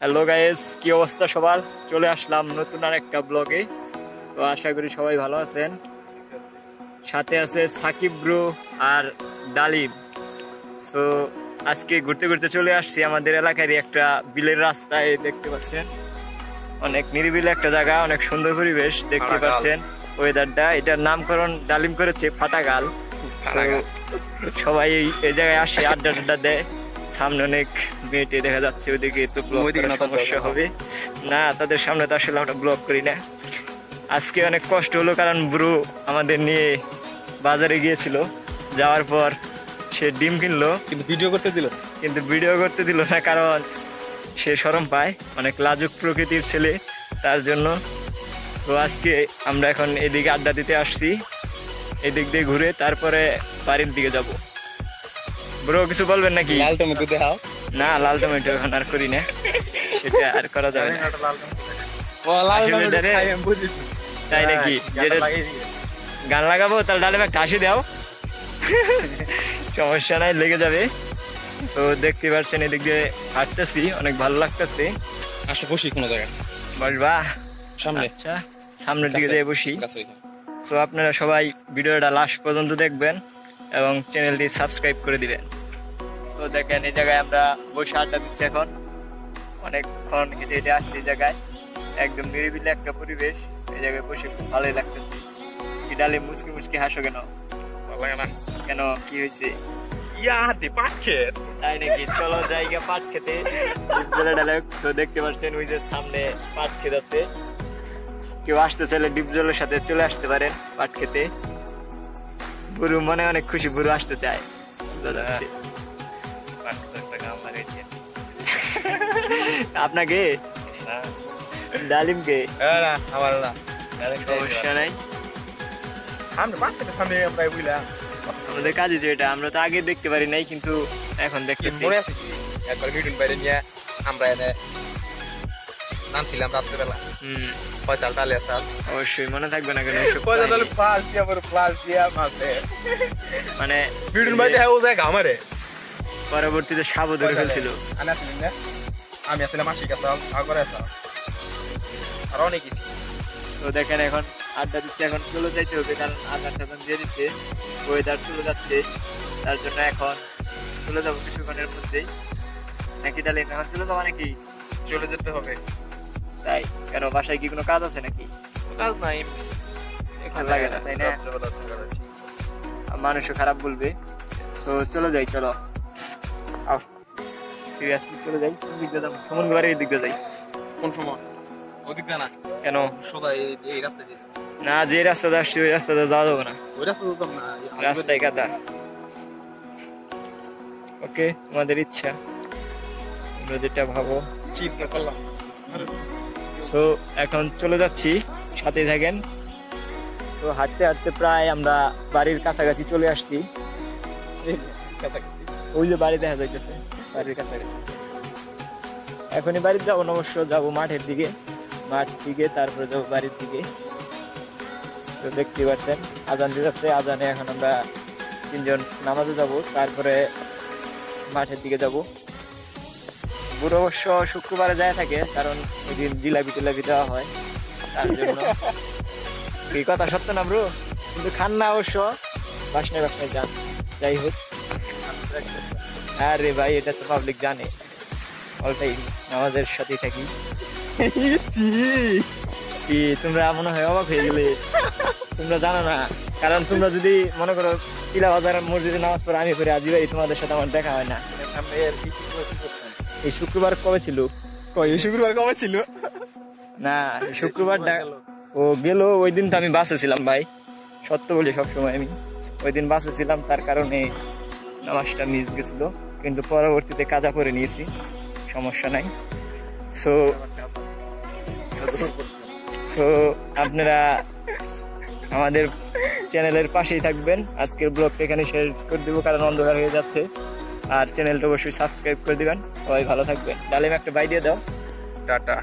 Hello guys কি অবস্থা সবার? চলে আসলাম নতুন আর একটা ব্লগে তো আশা করি সবাই ভালো আছেন। সাথে আছে সাকিব ব্রো আর ডালিম। তো আজকে ঘুরতে ঘুরতে চলে আসছি আমাদের এলাকারই একটা বিলের রাস্তায় দেখতে পাচ্ছেন। অনেক নিরিবিলি একটা জায়গা অনেক সুন্দর পরিবেশ দেখতে। পাচ্ছেন ওয়েদারটা এটার নামকরণ ডালিম করেছে ফাটাগাল। সবাই এই- এই জায়গায় আসে আড্ডা টাড্ডা দেয়। সামনে অনেক মেয়েটে দেখা যাচ্ছে ওইদিকে তো সমস্যা হবে। না তাদের সামনে তো আসলে আমরা ব্লগ করি না। আজকে অনেক কষ্ট হলো কারণ ব্রু আমাদের নিয়ে বাজারে গিয়েছিল। যাওয়ার পর সে ডিম কিনলো। কিন্তু ভিডিও করতে দিল? কিন্তু ভিডিও করতে দিল না কারণ সে শরম পায়। অনেক লাজুক প্রকৃতির ছেলে তার জন্য। তো আজকে আমরা এখন এদিকে আড্ডা দিতে আসছি। এদিক দিয়ে ঘুরে তারপরে বাড়ির দিকে যাব। ব্রো কিছু বলবেন নাকি? লাল টমেটো দেখাও। না লাল টমেটো এখন আর করি না। সেটা আর করা যাবে না। ও লাল টমেটো খাই আমি বুঝেছি তাই নাকি? হ্যাঁ, যেটা গান লাগাবো তাহলে ডালে একটা হাসি দাও। সমস্যা নাই লেগে যাবে। তো দেখতে পাচ্ছেন এদিক দিয়ে হাঁটতেছি অনেক ভালো লাগতেছে। আসো বসি কোনো জায়গায়। বসবা? সামনে। আচ্ছা সামনের দিকে। যেয়ে বসি। তো আপনারা সবাই ভিডিওটা লাস্ট পর্যন্ত দেখবেন। এবং চ্যানেলটি সাবস্ক্রাইব করে দিবেন। তো দেখেন এই জায়গায় আমরা বসে আড্ডা দিচ্ছি এখন। অনেকক্ষণ হেঁটে হেঁটে আসছি এই জায়গায়। একদম নিরিবিলি একটা পরিবেশ। এই জায়গায় বসে খুব ভালোই লাগতেছে। ইডালে মুসকি মুসকি হাসো কেন? কেন? কি হয়েছে? ইয়া হাতে পাট খেত। তাই নাকি? চলো জায়গা পাট খেতে। ডিপজলের ডায়লগ তো দেখতে পাচ্ছেন ওই যে সামনে পাট খেত আছে। কেউ আসতে চাইলে ডিপজলের সাথে চলে আসতে পারেন পাট খেতে। বুড়ু মনে অনেক খুশি বুড়ু আসতে চায়। লাগাইছে আপনাকে? ডালিমকে? আমার না। সমস্যা নাই। আমাদের কাজে যে এটা আমরা তো আগে দেখতে পারি নাই কিন্তু এখন দেখতেছি। মনে আছে একবার মিটুন বাইরে নিয়ে আমরা এনে নামছিলাম রাত্রেবেলা। হুম। পয়সাল তালে আসাল। অবশ্যই মনে থাকবে না কেন। প্লাস দিয়া পরে প্লাস দিয়া মাসে মানে মিটুন বাইরে হ্যাঁ ও জায়গা আমারে পরবর্তীতে সাবও ধরে ফেলছিল। আমি আসলাম না। আমি আসলাম আগরে আর অনেক কিছু। তো দেখেন এখন আড্ডা দিচ্ছে এখন চলে যাইতে হবে। কারণ আড্ডা টাড্ডা দিয়ে দিচ্ছে ওয়েদার চলে যাচ্ছে। তার জন্য এখন চলে যাব কিছুক্ষণের মধ্যেই। নাকি তাহলে এখন চলে যাব নাকি? চলে যেতে হবে। তাই? কেন বাসায় কি কোনো কাজ আছে নাকি? কাজ নাই। ভালো লাগে না, তাই না? মানুষও খারাপ বলবে। তো চলে যাই চলো। সিরিয়াসলি চলে যাই। কোন দিক দিয়ে যাব? সুমন বাড়ির দিক দিয়ে যাই। কোন সময়? ওদিক দিয়ে না? কেন? সোজা এই এই রাস্তা দিয়ে না যে রাস্তাতে আসছি ওই রাস্তাতে যাওয়া যাব না। ওই রাস্তা যেতাম না রাস্তায় কাদা। ওকে তোমাদের ইচ্ছা। তোমরা যেটা ভাবো চিন্তা করলাম। তো এখন চলে যাচ্ছি। সাথে থাকেন। তো হাঁটতে হাঁটতে প্রায় আমরা বাড়ির কাছাকাছি চলে আসছি। ওই যে বাড়ি দেখা যাইতেছে। বাড়ির কাছাকাছি। এখনই বাড়িতে যাব না অবশ্য যাব মাঠের দিকে। মাঠ দিকে তারপরে যাব বাড়ির দিকে। তো দেখতে পাচ্ছেন আজান দিতেছে আজানে এখন আমরা তিনজন নামাজে যাব। তারপরে মাঠের দিকে যাব। বুড়ো অবশ্য শুক্রবারে যায় থাকে কারণ ওই দিন জিলাপি টিলাপি দেওয়া হয়। তার জন্য। এই কথা সত্য না ব্রু? কিন্তু খান না অবশ্য। বাসনায় বাসনায় যান। যাই হোক। আরে ভাই এটা তো পাবলিক জানে। অল টাইম আমাদের সাথেই থাকি। তোমরা মনে হয় অবাক হয়ে গেলে। তোমরা জানো না। কারণ তোমরা যদি মনে করো কিলা বাজার মসজিদে নামাজ পড়ে আমি পড়ি আজি ভাই তোমাদের সাথে আমার দেখা হয় না। এই শুক্রবার কবে ছিল? শুক্রবার কবে ছিল? না শুক্রবার ও গেল ওই দিন তো আমি বাসে ছিলাম ভাই। সত্য বলি সবসময় আমি। ওই দিন বাসে ছিলাম তার কারণে নামাজটা মিস গেছিল। কিন্তু পরবর্তীতে কাজা করে নিয়েছি সমস্যা নাই। সো সো আপনারা আমাদের চ্যানেলের পাশেই থাকবেন। আজকের ব্লগটা এখানে শেষ করে দেবো কারণ অন্ধকার হয়ে যাচ্ছে। আর চ্যানেলটা অবশ্যই সাবস্ক্রাইব করে দিবেন। সবাই ভালো থাকবেন। ডালিম, একটা বাই দিয়ে দাও। টাটা।